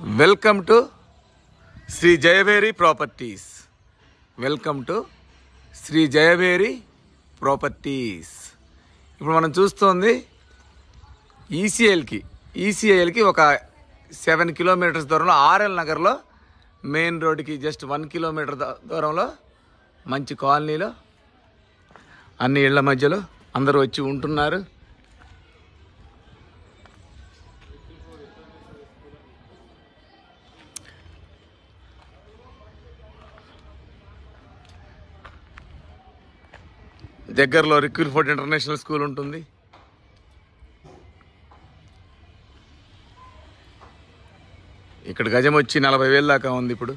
Welcome to Shri Jayaveri properties welcome to Shri Jayaveri properties ఇప్పుడు మనం చూస్తోంది ఈసీఎల్కి ఈసీఐఎల్కి ఒక సెవెన్ కిలోమీటర్స్ దూరంలో ఆర్ఎల్ నగర్లో మెయిన్ రోడ్డుకి జస్ట్ వన్ కిలోమీటర్ దూరంలో మంచి కాలనీలో అన్ని ఇళ్ళ మధ్యలో అందరూ వచ్చి ఉంటున్నారు. దగ్గరలో రిక్విల్ ఫోర్ట్ ఇంటర్నేషనల్ స్కూల్ ఉంటుంది. ఇక్కడ గజం వచ్చి నలభై వేలు దాకా ఉంది ఇప్పుడు.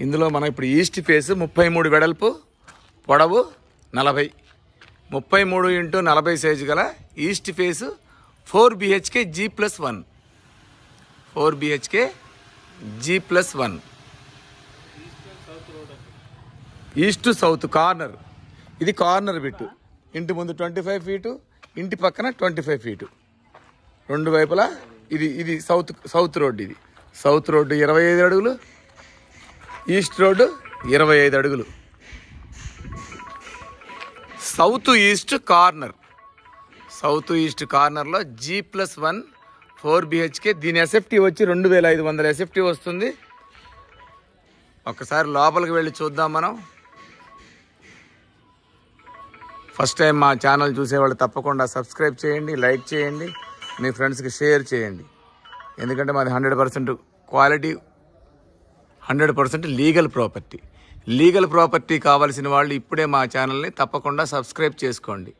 ఇందులో మనం ఇప్పుడు ఈస్ట్ ఫేస్ ముప్పై మూడు వెడల్పు పొడవు నలభై. ముప్పై మూడు ఇంటూ నలభై సైజు గల east face four BHK G plus one. Four BHK G plus one. East south corner. ఇది కార్నర్ బిట్టు. ఇంటి ముందు ట్వంటీ ఫైవ్ ఫీటు ఇంటి పక్కన ట్వంటీ ఫైవ్ ఫీటు. రెండు వైపులా ఇది ఇది సౌత్ సౌత్ రోడ్డు ఇది. సౌత్ రోడ్డు ఇరవై ఐదు అడుగులు ఈస్ట్ రోడ్డు ఇరవై ఐదు అడుగులు. South east corner. South east కార్నర్లో G plus one four BHK దీని ఎస్ఎఫ్టీ వచ్చి రెండు వేల ఐదు వందల ఎస్ఎఫ్టీ వస్తుంది. ఒక్కసారి లోపలికి వెళ్ళి చూద్దాం మనం. ఫస్ట్ టైం మా ఛానల్ చూసేవాళ్ళు తప్పకుండా సబ్స్క్రైబ్ చేయండి లైక్ చేయండి మీ ఫ్రెండ్స్కి షేర్ చేయండి. ఎందుకంటే మాది hundred percent quality hundred percent legal property. Legal property కావాల్సిన వాళ్ళు ఇప్పుడే మా ఛానల్ని తప్పకుండా సబ్స్క్రైబ్ చేసుకోండి.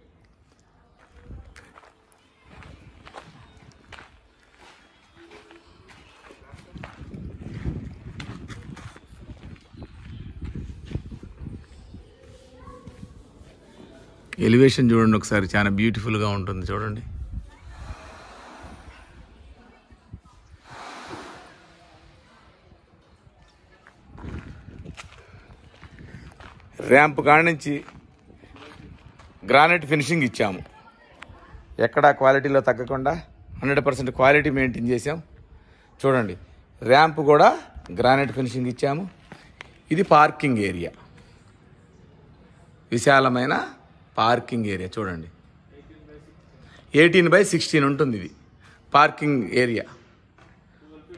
ఎలివేషన్ చూడండి ఒకసారి చాలా బ్యూటిఫుల్గా ఉంటుంది చూడండి. ర్యాంప్ కాడ నుంచి గ్రానైట్ ఫినిషింగ్ ఇచ్చాము. ఎక్కడా క్వాలిటీలో తగ్గకుండా హండ్రెడ్ పర్సెంట్ క్వాలిటీ మెయింటైన్ చేసాం చూడండి ర్యాంప్ కూడా గ్రానైట్ ఫినిషింగ్ ఇచ్చాము. ఇది పార్కింగ్ ఏరియా విశాలమైన పార్కింగ్ ఏరియా చూడండి. ఎయిటీన్ బై సిక్స్టీన్ ఉంటుంది ఇది. Parking area.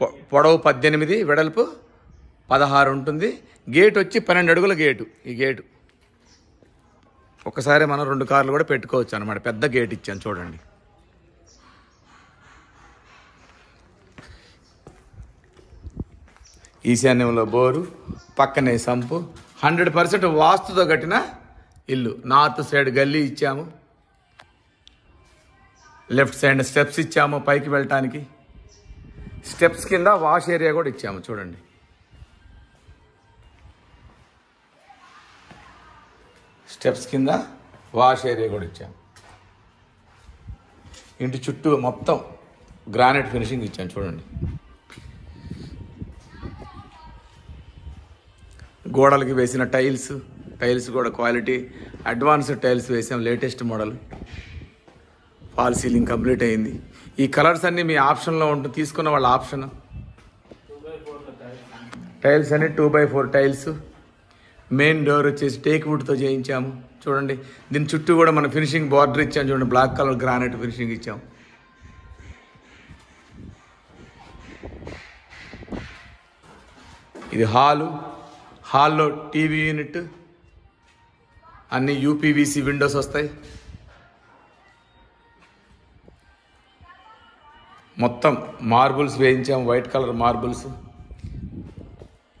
పొ- పొడవు పద్దెనిమిది వెడల్పు పదహారు ఉంటుంది. గేట్ వచ్చి పన్నెండు అడుగుల గేటు ఈ గేటు. ఒకసారి మనం రెండు కార్లు కూడా పెట్టుకోవచ్చు అనమాట పెద్ద గేట్ ఇచ్చాను చూడండి. ఈశాన్యంలో బోరు పక్కనే సంపు. హండ్రెడ్ పర్సెంట్ వాస్తుతో కట్టిన ఇల్లు. నార్త్ సైడ్ గల్లీ ఇచ్చాము. లెఫ్ట్ సైడ్ స్టెప్స్ ఇచ్చాము పైకి వెళ్ళటానికి. స్టెప్స్ కింద వాష్ ఏరియా కూడా ఇచ్చాము చూడండి. స్టెప్స్ కింద వాష్ ఏరియా కూడా ఇచ్చాము. ఇంటి చుట్టూ మొత్తం గ్రానైట్ ఫినిషింగ్ ఇచ్చాను చూడండి. గోడలకి వేసిన టైల్స్ టైల్స్ కూడా క్వాలిటీ అడ్వాన్స్డ్ టైల్స్ వేసాం latest model. Fall ceiling complete అయింది. ఈ కలర్స్ అన్నీ మీ ఆప్షన్లో ఉంటుంది తీసుకున్న వాళ్ళ ఆప్షన్. టైల్స్ అన్ని two by four tiles. Main door వచ్చేసి టేక్ వుడ్తో చేయించాము. చూడండి దీని చుట్టూ కూడా మనం ఫినిషింగ్ బార్డర్ ఇచ్చాం. చూడండి బ్లాక్ కలర్ గ్రానైట్ ఫినిషింగ్ ఇచ్చాం. ఇది హాలు. హాల్లో టీవీ యూనిట్. అన్ని యూపీవీసీ విండోస్ వస్తాయి. మొత్తం మార్బుల్స్ వేయించాం వైట్ కలర్ మార్బుల్స్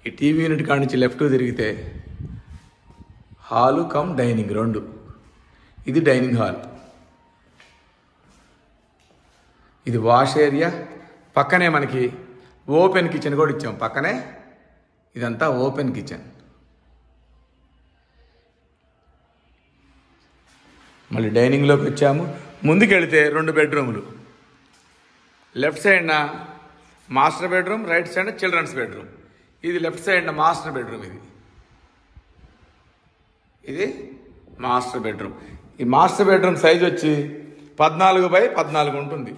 ఈ టీవీ యూనిట్ కాడి నుంచి లెఫ్ట్ తిరిగితే హాలు కమ్ డైనింగ్ రెండు. ఇది డైనింగ్ హాల్. ఇది వాష్ ఏరియా. పక్కనే మనకి ఓపెన్ కిచెన్ కూడా ఇచ్చాం. పక్కనే ఇదంతా ఓపెన్ కిచెన్. మళ్ళీ డైనింగ్లోకి వచ్చాము. ముందుకెళితే రెండు బెడ్రూములు. లెఫ్ట్ సైడ్న master bedroom right side children's bedroom. ఇది లెఫ్ట్ సైడ్న మాస్టర్ బెడ్రూమ్ ఇది. ఇది మాస్టర్ బెడ్రూమ్. ఈ మాస్టర్ బెడ్రూమ్ సైజ్ వచ్చి పద్నాలుగు బై పద్నాలుగు ఉంటుంది.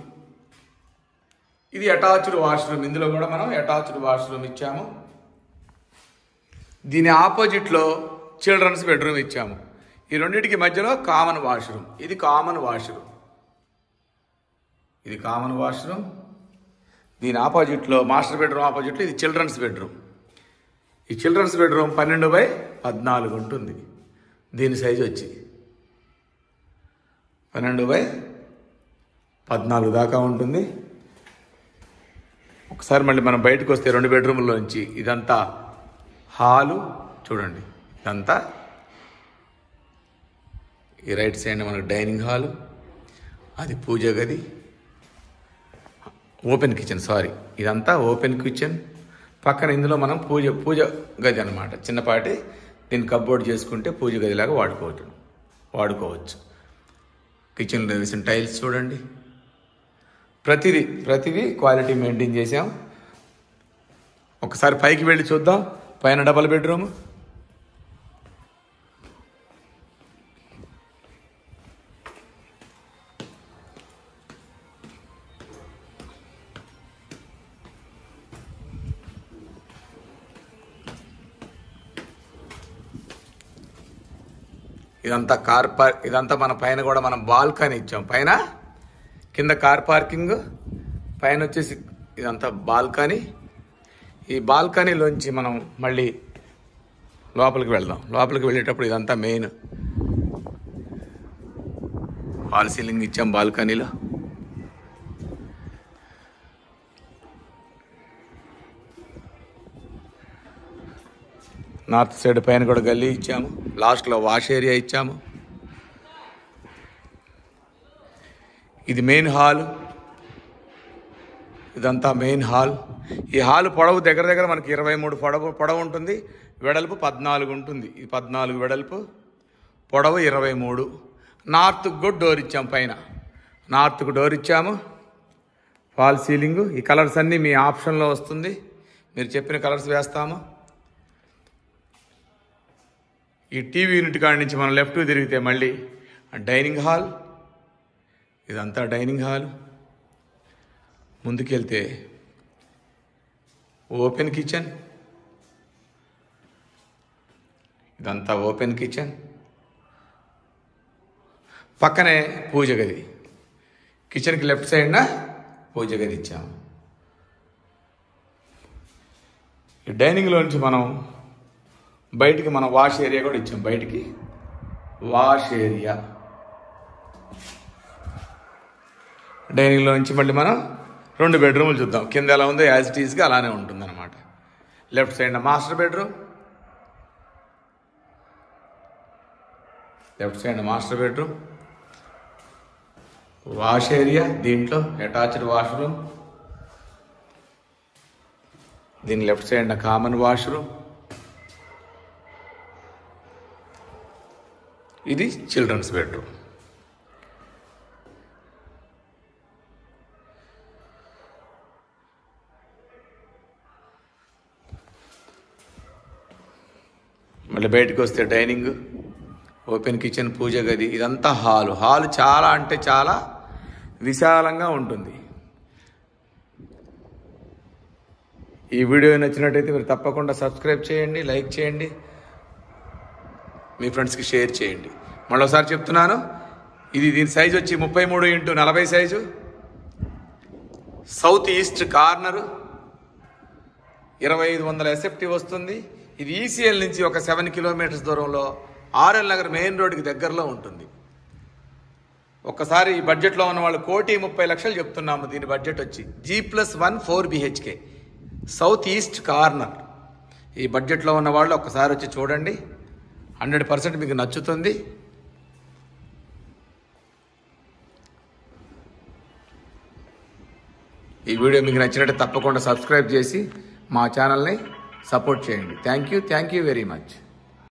ఇది అటాచ్డ్ వాష్రూమ్. ఇందులో కూడా మనం అటాచ్డ్ వాష్రూమ్ ఇచ్చాము. దీని ఆపోజిట్లో చిల్డ్రన్స్ బెడ్రూమ్ ఇచ్చాము. ఈ రెండింటికి మధ్యలో కామన్ వాష్రూమ్ ఇది కామన్ వాష్రూమ్ ఇది కామన్ వాష్రూమ్ దీని ఆపోజిట్లో మాస్టర్ బెడ్రూమ్ ఆపోజిట్లో ఇది చిల్డ్రన్స్ బెడ్రూమ్ ఈ చిల్డ్రన్స్ బెడ్రూమ్ పన్నెండు బై పద్నాలుగు ఉంటుంది. దీని సైజు వచ్చి పన్నెండు బై పద్నాలుగు దాకా ఉంటుంది. ఒకసారి మళ్ళీ మనం బయటకు వస్తే రెండు బెడ్రూమ్లోంచి ఇదంతా హాలు చూడండి ఇదంతా ఈ రైట్ సైడ్ మనకు డైనింగ్ హాలు అది పూజ గది ఓపెన్ కిచెన్ సారీ. ఇదంతా ఓపెన్ కిచెన్. పక్కన ఇందులో మనం పూజ పూజ గది అనమాట చిన్నపాటి దీన్ని కబ్బోర్డ్ చేసుకుంటే పూజ గదిలాగా వాడుకోవచ్చు వాడుకోవచ్చు. కిచెన్లో వేసిన టైల్స్ చూడండి. ప్రతిదీ ప్రతిదీ క్వాలిటీ మెయింటైన్ చేసాం ఒకసారి పైకి వెళ్ళి చూద్దాం. పైన డబల్ బెడ్రూమ్. ఇదంతా కార్ పార్ ఇదంతా మన పైన కూడా మనం బాల్కనీ ఇచ్చాం. పైన కింద కార్ పార్కింగ్ పైన వచ్చేసి ఇదంతా బాల్కనీ. ఈ బాల్కనీలోంచి మనం మళ్ళీ లోపలికి వెళ్దాం. లోపలికి వెళ్ళేటప్పుడు ఇదంతా మెయిన్. వాల్ సీలింగ్ ఇచ్చాం బాల్కనీలో. నార్త్ సైడ్ పైన కూడా గల్లీ ఇచ్చాము. లాస్ట్లో వాష్ ఏరియా ఇచ్చాము. ఇది మెయిన్ హాల్. ఇదంతా మెయిన్ హాల్. ఈ హాల్ పొడవు దగ్గర దగ్గర మనకి ఇరవై మూడు పొడవు పొడవు ఉంటుంది. వెడల్పు పద్నాలుగు ఉంటుంది. ఈ పద్నాలుగు వెడల్పు పొడవు ఇరవై మూడు. నార్త్కు కూడా డోర్ ఇచ్చాము పైన. నార్త్కు డోర్ ఇచ్చాము. ఫాల్ సీలింగ్ ఈ కలర్స్ అన్నీ మీ ఆప్షన్లో వస్తుంది. మీరు చెప్పిన కలర్స్ వేస్తాము. ఈ టీవీ యూనిట్ కాడి నుంచి మనం లెఫ్ట్ తిరిగితే మళ్ళీ డైనింగ్ హాల్ ఇదంతా డైనింగ్ హాల్. ముందుకెళ్తే ఓపెన్ కిచెన్. ఇదంతా ఓపెన్ కిచెన్. పక్కనే పూజ గది. కిచెన్కి లెఫ్ట్ సైడ్న పూజ గది ఇచ్చాము. ఈ డైనింగ్లో నుంచి మనం బయటికి మనం వాష్ ఏరియా కూడా ఇచ్చాం బయటికి. Wash area. డైనింగ్లో నుంచి మళ్ళీ మనం రెండు బెడ్రూమ్లు చూద్దాం. కింద ఎలా ఉందో యాజ్ ఇట్ అలానే ఉంటుంది అనమాట left side master bedroom. Left side master bedroom. Wash area దీంట్లో అటాచ్డ్ వాష్రూమ్. దీని లెఫ్ట్ సైడ్ కామన్ వాష్రూమ్. ఇది చిల్డ్రన్స్ బెడ్రూమ్ మళ్ళీ బయటకు వస్తే డైనింగ్ ఓపెన్ కిచెన్ పూజ గది ఇదంతా హాలు. హాల్ చాలా అంటే చాలా విశాలంగా ఉంటుంది. ఈ వీడియో నచ్చినట్టయితే మీరు తప్పకుండా సబ్స్క్రైబ్ చేయండి లైక్ చేయండి. మీ ఫ్రెండ్స్కి షేర్ చేయండి. మళ్ళీసారి చెప్తున్నాను ఇది దీని సైజు వచ్చి ముప్పై మూడు ఇంటూ నలభై సైజు. సౌత్ ఈస్ట్ కార్నరు ఇరవై ఐదు వందల ఎస్ఎఫ్టీ వస్తుంది. ఇది ఈసీఎల్ నుంచి ఒక సెవెన్ కిలోమీటర్స్ దూరంలో ఆర్ఎల్ నగర్ మెయిన్ రోడ్కి దగ్గరలో ఉంటుంది. ఒకసారి ఈ బడ్జెట్లో ఉన్న వాళ్ళు కోటి ముప్పై లక్షలు చెప్తున్నాము దీని బడ్జెట్ వచ్చి. G plus one four BHK. South east corner. ఈ బడ్జెట్లో ఉన్న వాళ్ళు ఒక్కసారి వచ్చి చూడండి. హండ్రెడ్ పర్సెంట్ మీకు నచ్చుతుంది. ఈ వీడియో మీకు నచ్చినట్టు తప్పకుండా సబ్స్క్రైబ్ చేసి మా ఛానల్ని సపోర్ట్ చేయండి. Thank you thank you very much